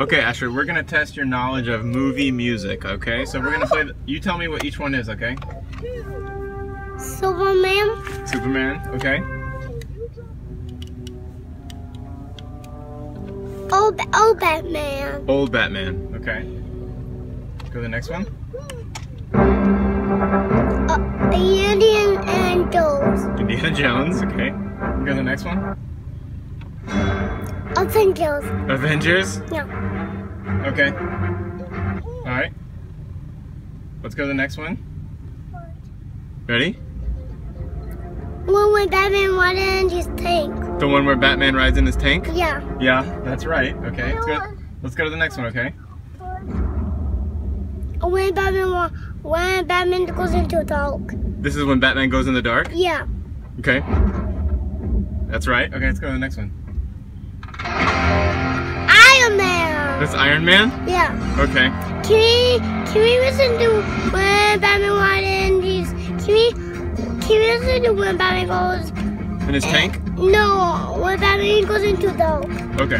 Okay, Asher, we're gonna test your knowledge of movie music, okay? So we're gonna play, the, you tell me what each one is, okay? Superman. Superman, okay? Old, old Batman. Old Batman, okay? Go to the next one. Uh, Indian Angels. Indiana Jones, okay? Go to the next one. Avengers. Avengers, Yeah. Okay? Alright. Let's go to the next one. Ready? One when Batman went in his tank. The one where Batman rides in his tank? Yeah. Yeah, that's right. Okay, let's go, let's go to the next one, okay? When Batman when Batman goes into a dark. This is when Batman goes in the dark? Yeah. Okay. That's right. Okay, let's go to the next one. Iron Man? Yeah. Okay. Can we can we listen to when Batman in his can we can we listen to when Batman goes In his tank? no when Batman goes into dark. Okay.